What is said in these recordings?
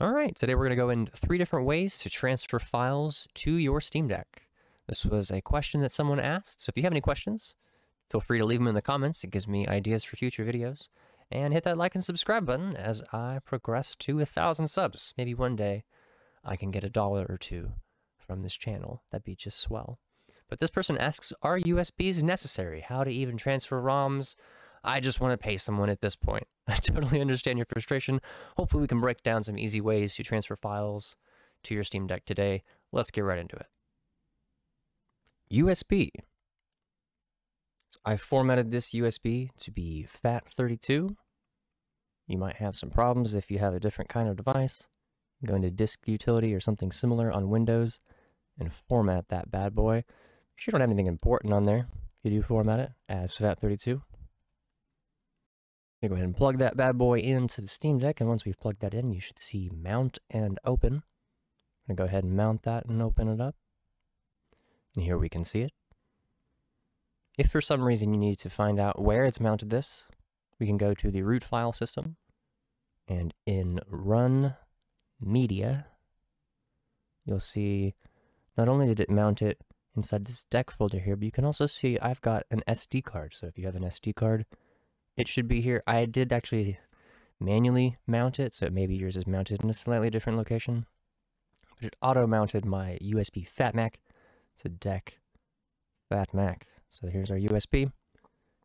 All right, today we're going to go in three different ways to transfer files to your Steam Deck. This was a question that someone asked, so if you have any questions, feel free to leave them in the comments. It gives me ideas for future videos. And hit that like and subscribe button as I progress to a thousand subs. Maybe one day I can get a dollar or two from this channel. That'd be just swell. But this person asks, are USBs necessary? How to even transfer ROMs? I just want to pay someone at this point. I totally understand your frustration. Hopefully we can break down some easy ways to transfer files to your Steam Deck today. Let's get right into it. USB. So I formatted this USB to be FAT32. You might have some problems if you have a different kind of device. Go into disk utility or something similar on Windows and format that bad boy. Make sure you don't have anything important on there. You do format it as FAT32, go ahead and plug that bad boy into the Steam Deck, and once we've plugged that in, you should see mount and open. I'm to go ahead and mount that and open it up. And here we can see it. If for some reason you need to find out where it's mounted this, we can go to the root file system, and in run media, you'll see not only did it mount it inside this deck folder here, but you can also see I've got an SD card. So if you have an SD card, it should be here. I did actually manually mount it, so maybe yours is mounted in a slightly different location. But it auto-mounted my USB FATMac to deck FATMac. So here's our USB.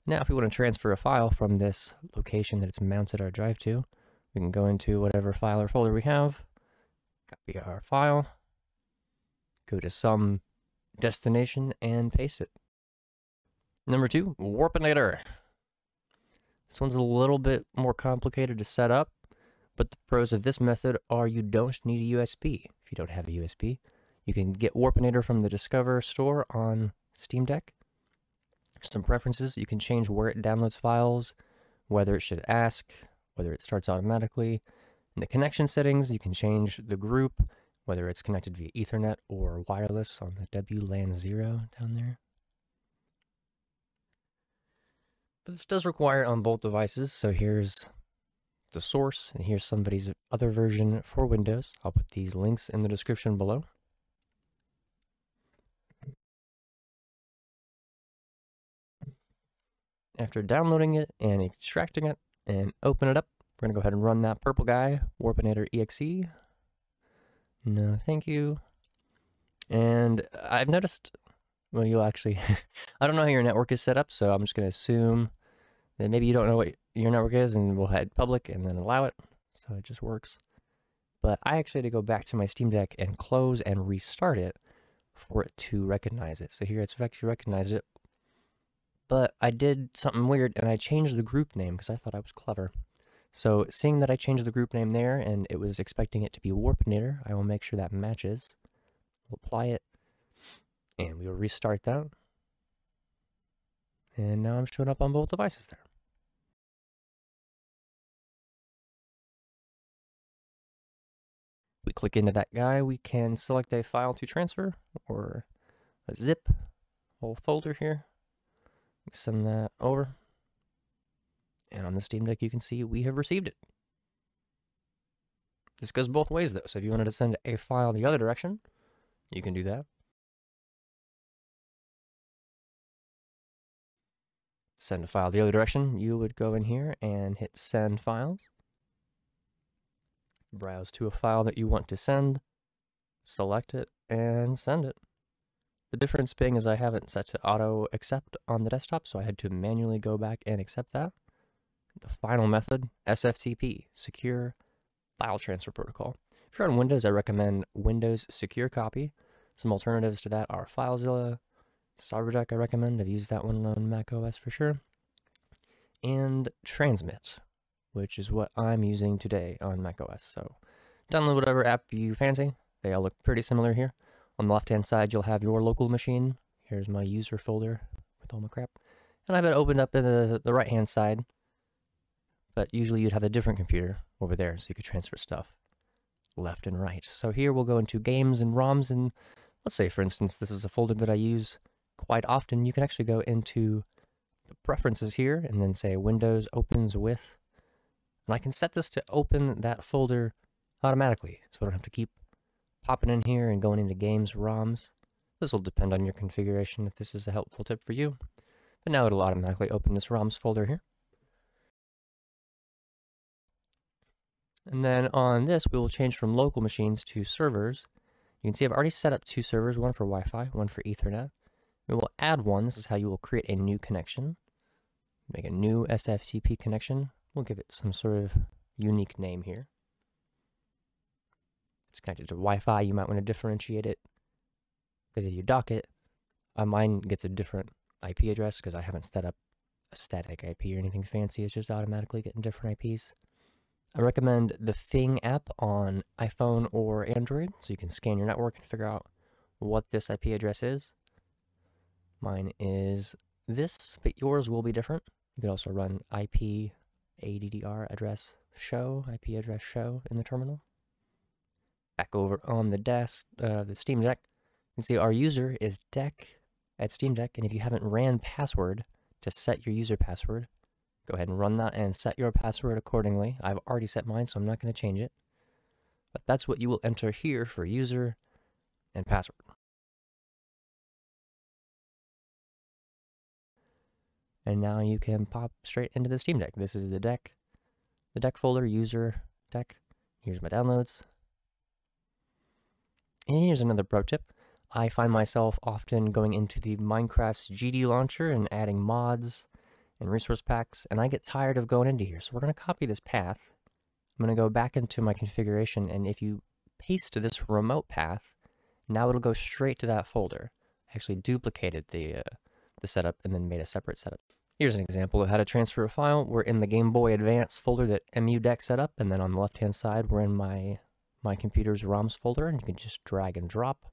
Now if we want to transfer a file from this location that it's mounted our drive to, we can go into whatever file or folder we have, copy our file, go to some destination and paste it. Number two, Warpinator. This one's a little bit more complicated to set up, but the pros of this method are you don't need a USB if you don't have a USB. You can get Warpinator from the Discover store on Steam Deck. Some preferences, you can change where it downloads files, whether it should ask, whether it starts automatically. In the connection settings, you can change the group, whether it's connected via Ethernet or wireless on the WLAN 0 down there. But this does require on both devices, so here's the source, and here's somebody's other version for Windows. I'll put these links in the description below. After downloading it and extracting it and open it up, we're going to go ahead and run that purple guy, Warpinator EXE. No, thank you. And I've noticed, well, you'll actually, I don't know how your network is set up, so I'm just going to assume that maybe you don't know what your network is, and we'll hit public and then allow it. So it just works. But I actually had to go back to my Steam Deck and close and restart it for it to recognize it. So here it's actually recognized it. But I did something weird and I changed the group name because I thought I was clever. So seeing that I changed the group name there and it was expecting it to be Warpinator, I will make sure that matches. We'll apply it and we will restart that. And now I'm showing up on both devices there. Click into that guy, we can select a file to transfer or a zip whole folder here. Send that over. And on the Steam Deck, you can see we have received it. This goes both ways, though. So if you wanted to send a file the other direction, you can do that. Send a file the other direction, you would go in here and hit Send Files. Browse to a file that you want to send, select it, and send it. The difference being is I haven't set to auto accept on the desktop, so I had to manually go back and accept that. The final method, SFTP, Secure File Transfer Protocol. If you're on Windows, I recommend Windows Secure Copy. Some alternatives to that are FileZilla, CyberDuck I recommend. I've used that one on Mac OS for sure. And Transmit, which is what I'm using today on Mac OS. So download whatever app you fancy. They all look pretty similar here. On the left-hand side, you'll have your local machine. Here's my user folder with all my crap. And I have it opened up in the, the right-hand side. But usually you'd have a different computer over there, so you could transfer stuff left and right. So here we'll go into games and ROMs, and let's say, for instance, this is a folder that I use quite often. You can actually go into the preferences here and then say Windows opens with, and I can set this to open that folder automatically, so I don't have to keep popping in here and going into games ROMs. This will depend on your configuration if this is a helpful tip for you. But now it'll automatically open this ROMs folder here. And then on this, we will change from local machines to servers. You can see I've already set up two servers, one for Wi-Fi, one for Ethernet. We will add one. This is how you will create a new connection. Make a new SFTP connection. We'll give it some sort of unique name here. It's connected to Wi-Fi. You might want to differentiate it because if you dock it, uh, mine gets a different IP address because I haven't set up a static IP or anything fancy. It's just automatically getting different IPs. I recommend the Fing app on iPhone or Android so you can scan your network and figure out what this IP address is. Mine is this, but yours will be different. You could also run IP ADDR address show, IP address show in the terminal. Back over on the desk, uh, the Steam Deck, you can see our user is deck at Steam Deck, and if you haven't ran password to set your user password, go ahead and run that and set your password accordingly. I've already set mine, so I'm not going to change it. But that's what you will enter here for user and password. And now you can pop straight into the Steam Deck. This is the deck, the deck folder, user, deck. Here's my downloads. And here's another pro tip. I find myself often going into the Minecraft's GD launcher and adding mods and resource packs, and I get tired of going into here. So we're going to copy this path. I'm going to go back into my configuration, and if you paste this remote path, now it'll go straight to that folder. I actually duplicated the, uh, the setup and then made a separate setup. Here's an example of how to transfer a file. We're in the Game Boy Advance folder that EmuDeck set up, and then on the left-hand side, we're in my, my computer's ROMs folder, and you can just drag and drop.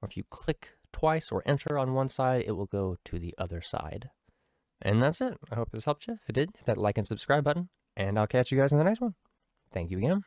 Or if you click twice or enter on one side, it will go to the other side. And that's it. I hope this helped you. If it did, hit that like and subscribe button, and I'll catch you guys in the next one. Thank you again.